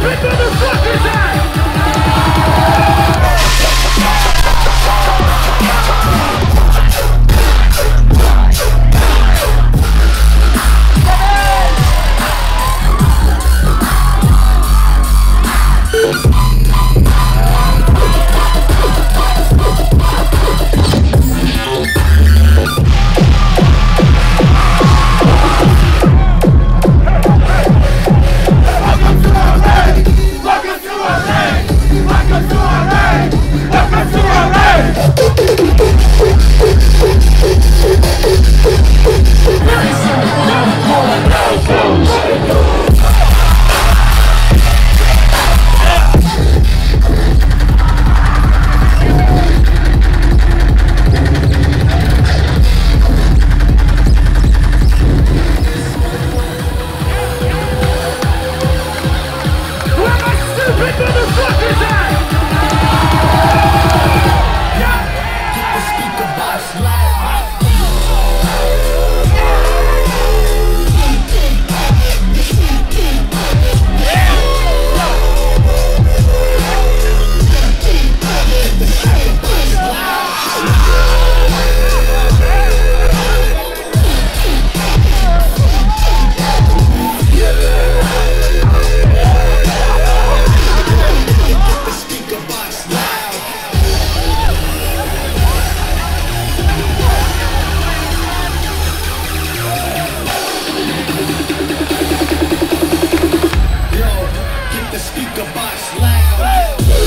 People Hey! speaker box loud.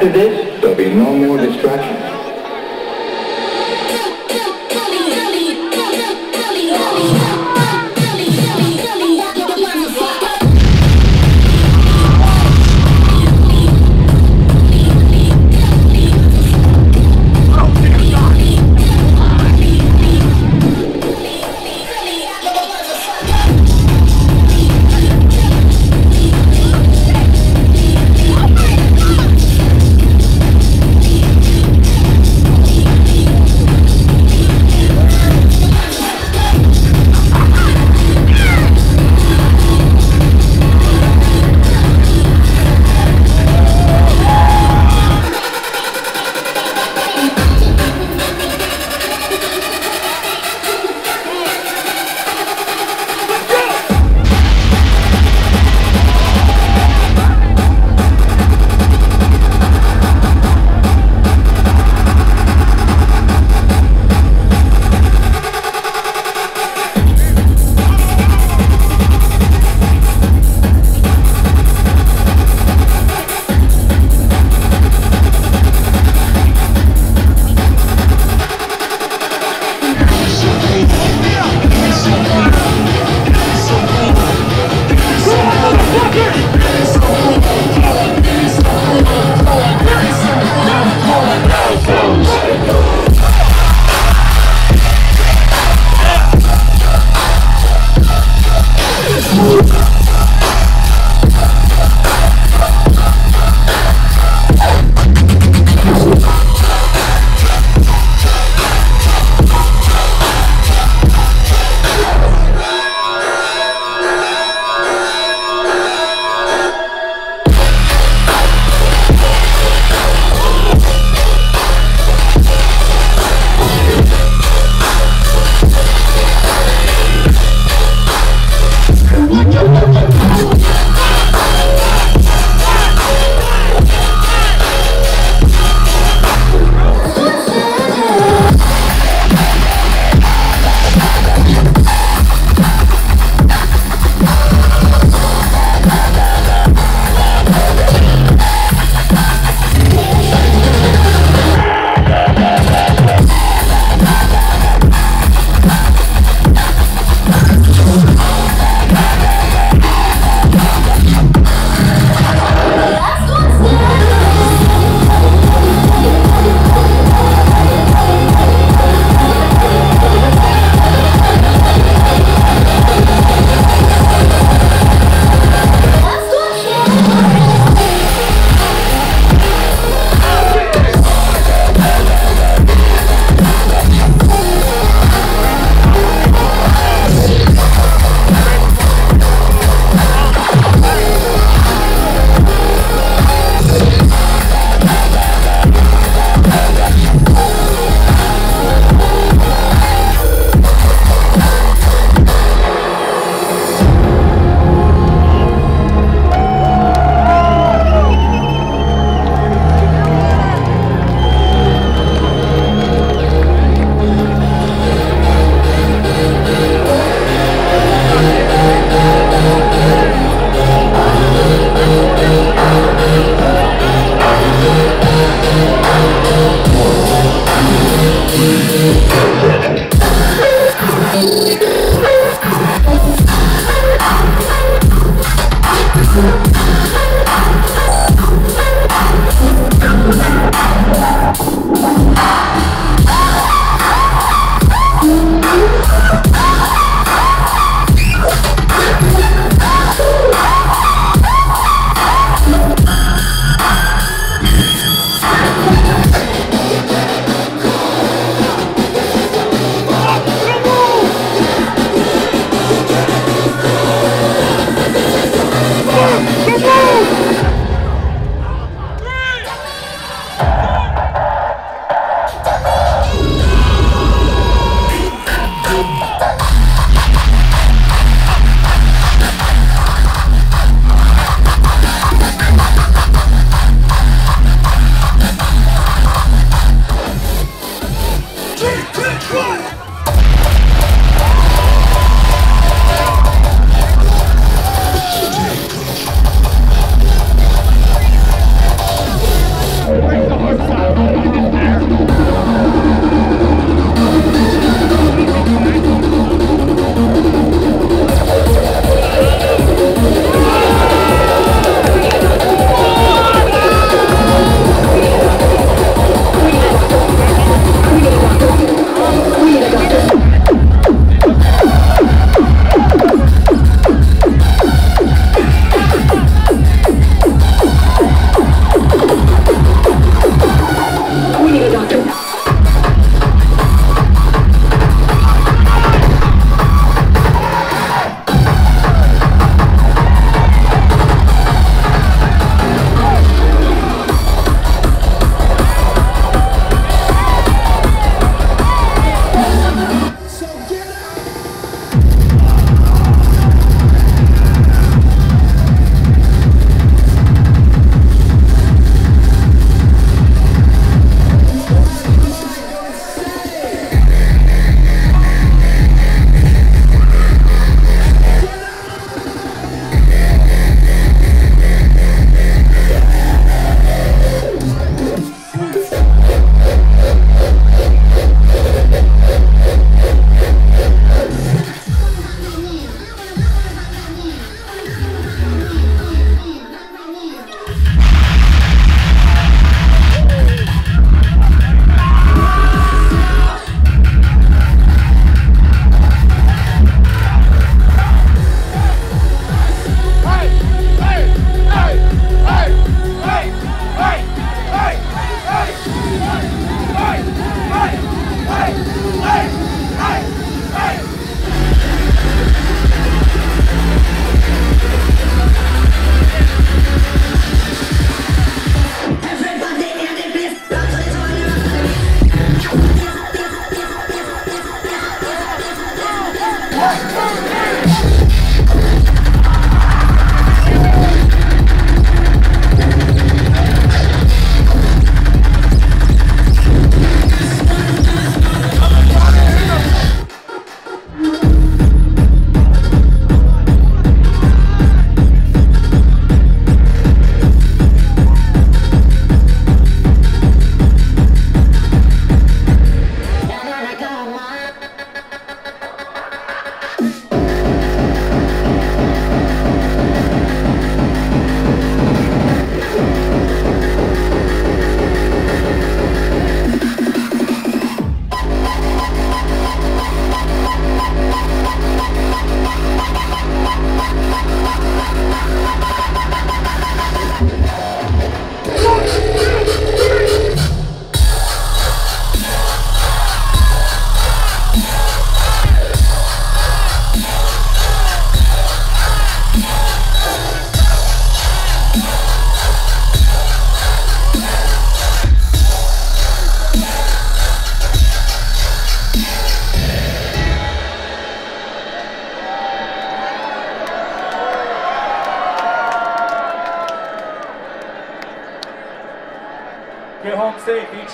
after this,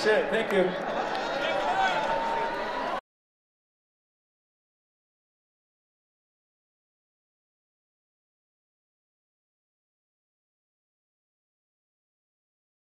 Thank you.